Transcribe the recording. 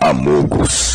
Amogos